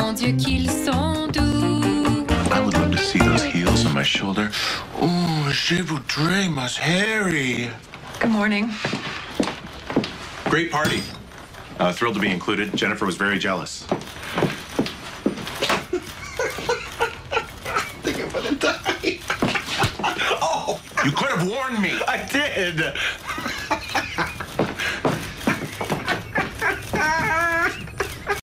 mon Dieu, qu'ils sont doux. I would love to see those heels on my shoulder. Oh, je voudrais mas Harry. Good morning. Great party. Uh, thrilled to be included. Jennifer was very jealous. Oh, you could have warned me. I did.